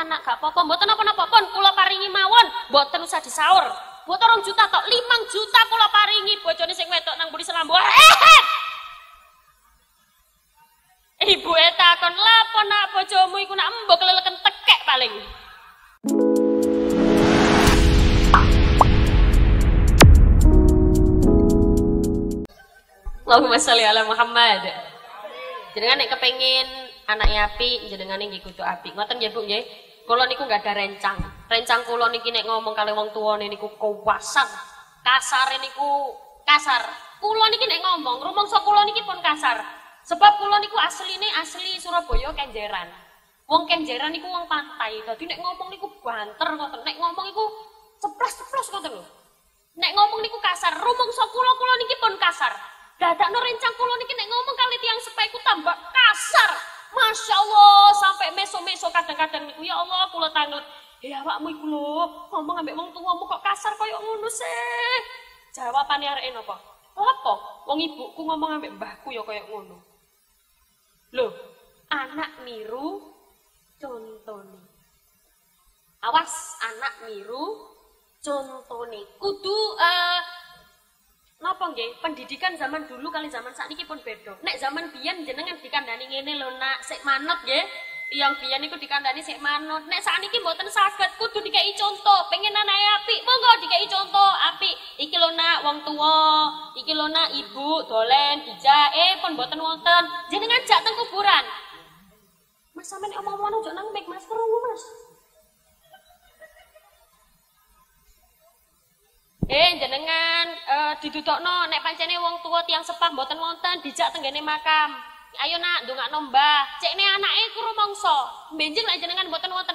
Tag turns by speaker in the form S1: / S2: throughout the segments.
S1: tanak gak apa-apa, mboten napa-napa pun kula paringi mawon, mboten usah disaur. Mboten rong juta tok, limang juta kula paringi bojone sing wedok nang buri selambu. Eh! Ibu e takon, "Lapo nak bojomu iku nak mbok keleleken tekek paling." Allahumma sholli ala Muhammad. Jenengan nek kepengin anaknya api, jenengan nggih kudu api. Ngoten nggih Bu nggih. Kula niku nggak ada rencang. Rencang kula niki nek ngomong kali wong tuwa niku kuwasan. Kasar niku kasar. Kula niki nek ngomong, rumangsa kula niki pun kasar. Sebab kula niku asline asli Surabaya Kenjeran. Wong Kenjeran niku wong pantai. Dadi nek ngomong niku banter ngoten. Nek ngomong niku ceplos-ceplos ngoten lho. Nek ngomong niku kasar, rumangsa kula kula niki pun kasar. Dadakno rencang kula niki nek ngomong kali tiang sepeku tambah kasar. Masya Allah, sampai meso-meso kadang-kadang niku ya Allah kula tanglet. Ya awakmu iku lho, ngomong ambek wong tuamu kok kasar koyo ngono sih. Jawabane arek napa? Apa? Wong ibuku ngomong ambek mbahku ya koyo ngono. Loh, anak niru contone. Awas anak niru contone. Kudu uh, Napa nggih? Pendidikan zaman dulu kali zaman sakniki pun beda. Nek zaman biyen jenengan dikandani ngene lho nak, sik manut nggih. Tiyang biyen niku dikandani sik manut. Nek sakniki mboten saged, kudu dikai contoh. Pengen anake apik, monggo dikai contoh apik. Iki lho nak wong tuwa, iki lho nak ibu dolen dijak, eh pun mboten wonten. Jenengan jak teng kuburan. Mas sampeyan omong-omong ojo nang mic Mas krungu Mas. Eh jenengan uh, didudukno nek pancene wong tua tiang sepah mboten wonten dijak tenggene makam. Ayo nak ndongakno Mbah. Cekne anake ku rumangsa. Benjing lek jenengan mboten wonten.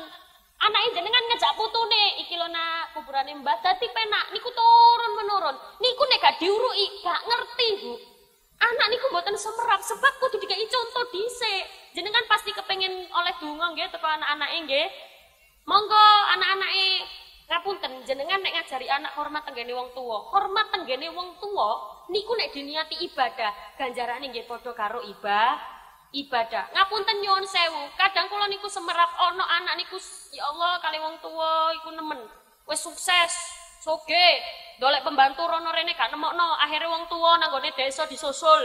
S1: Anake jenengan ngejak putune, iki lho nak kuburane Mbah dadi penak niku turun menurun. Niku nek gak diuruki gak ngerti, Bu. Anak niku mboten semerap sebab kudu dikai contoh dhisik. Jenengan pasti kepengin oleh donga nggih teko anak-anake nggih. Monggo anak-anake Ngapunten, jenengan nek ngajari anak hormat tenggene wong tua. Hormat tenggene wong tua niku nek diniati ibadah, ganjarane nggih padha karo ibadah. Ibadah. Ngapunten nyuwun sewu, kadang kula niku semerap ana anak niku ya Allah kali wong tua iku nemen. Wis sukses, soge, dolek pembantu rono rene gak nemokno, akhirnya wong tua nang gone desa disusul.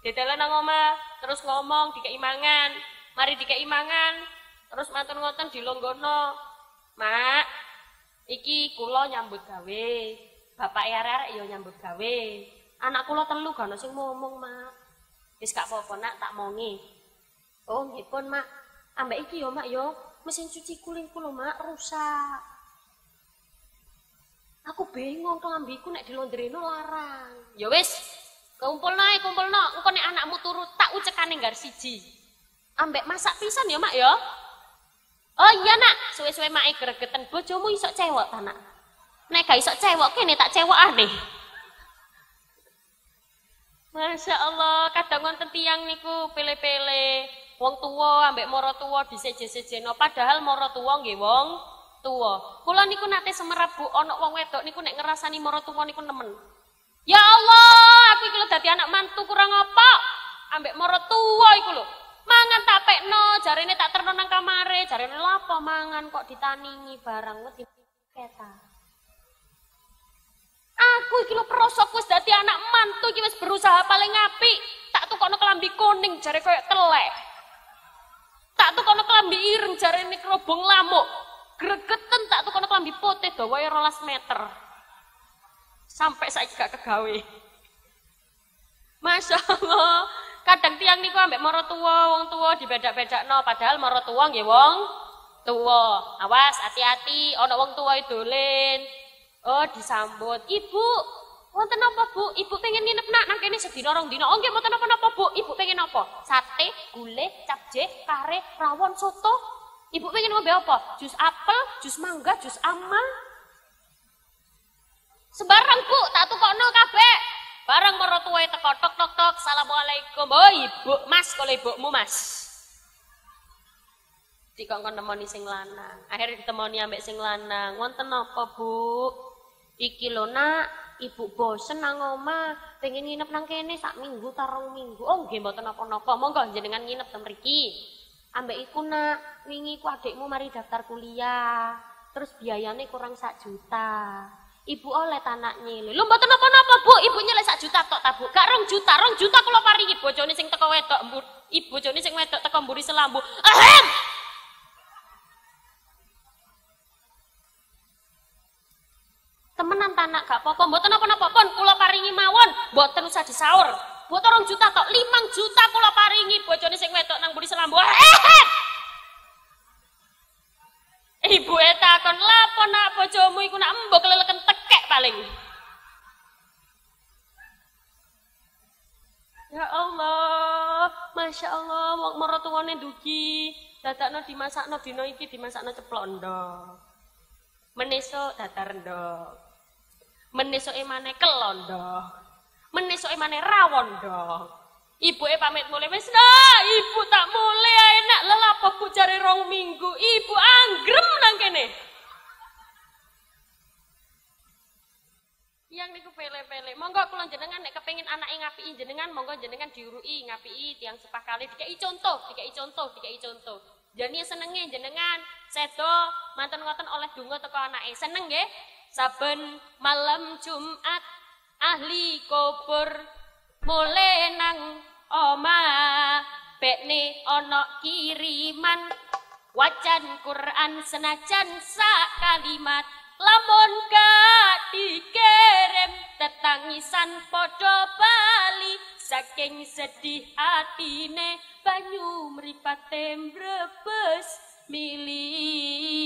S1: Dedele nang omah, terus ngomong dikei mangan, mari dikei mangan, terus matur ngoten dilonggono. Mak, Iki kula nyambut gawe. Bapak arek ya nyambut gawe. Anak kula telu gak sing ngomong, Mak. Wis gak apa-apa, Nak, tak mongi. Oh, nggih pun, Mak. Ambek iki ya, Mak, ya. Mesin cuci kuling kula, Mak, rusak. Aku bingung kelambiku nek dilondreno larang. Ya wis, kumpulno ae, kumpulno. Engko nek anakmu turu tak ucekane nggar siji. Ambek masak pisan ya, Mak, ya. Oh iya nak, suwe-suwe mak gregetan bojomu isok cewek ta nak. Nek gak isok cewek kene tak cewek aneh. Masya Allah, kadang wonten tiang niku pele-pele. Wong tua ambek moro tua diseje-sejeno padahal moro tua nggih wong tua. Kula niku nate semerap Bu ana wong wedok niku nek ngerasani moro tua niku nemen. Ya Allah, aku iki lho dadi anak mantu kurang apa? Ambek moro tua iku lho. Mangan tak pekno, jarene tak terno nang kamare, jarene lapo mangan kok ditaningi barang wedi keta. Aku iki lho perosok wis dadi anak mantu iki wis berusaha paling apik. Tak tukokno kelambi kuning jare koyo telek. Tak tukokno kelambi ireng jarene kerobong lamuk. Gregeten tak tukokno kelambi putih dawae 12 meter. Sampai saiki gak kegawe. Masya Allah. Kadang tiang niku ambek moro tua, wong tua dibedak-bedakno padahal moro tua nggih wong tua. Awas hati-hati ana wong tua dolen. Oh, disambut. Ibu, wonten apa, Bu? Ibu pengen nginep nak nang kene sedina rong dina. Oh, nggih mboten napa-napa, Bu. Ibu pengen apa? Sate, gulai, capje, kare, rawon, soto. Ibu pengen ngombe apa? Jus apel, jus mangga, jus ama. Sebarang, Bu, tak tukokno kabeh. Barang mertuai teko tok tok tok, assalamualaikum. Oh ibu, mas kalau ibumu mas. Dikongkon nemoni sing lanang. Akhirnya ditemoni ambek sing lanang. Wonten apa bu? Iki lo nak, ibu bosen nang oma, pengen nginep nang kene sak minggu tarung minggu. Oh nggih mboten napa-napa. Monggo jenengan nginep ten mriki. ambek iku nak wingi ku adikmu mari daftar kuliah terus biayanya kurang sak juta ibu oleh tanak nyile lu mboten apa-apa bu. Ibu nyile sak juta tok tak bu gak rong juta rong juta kula paringi. Bojone sing teko wedok ibu bojone sing wedok teko mburi selambu. Ahem! Temenan tanak gak apa-apa. Mboten apa-apa pun kula paringi mawon. Mboten usah disaur. Buat orang juta tok. Limang juta kula paringi. Bojone sing wedok nang buri selambu. Eh ibu eta kon lapo nak bojomu iku nak mbok keleleken tekek paling Ya Allah, Masya Allah, wong mertuane dugi, dadakno dimasakno dina iki dimasakno ceplok ndok. Menesuk datar ndok. Menesuke maneh kelondo. Menesuke maneh rawon dong. Ibuke pamit mulai jenengan monggo jenengan diurui ngapiki tiang sepah kali dikai contoh, dikai contoh, dikai contoh. Jane senenge jenengan sedo manten ngoten oleh donga teko anake. Seneng nggih? saben malam Jumat ahli kubur mulai nang oma bekne ono kiriman wacan Quran senajan sak kalimat lamun tetangisan podo bali. Saking sedih atine banyu mripate mbrebes milih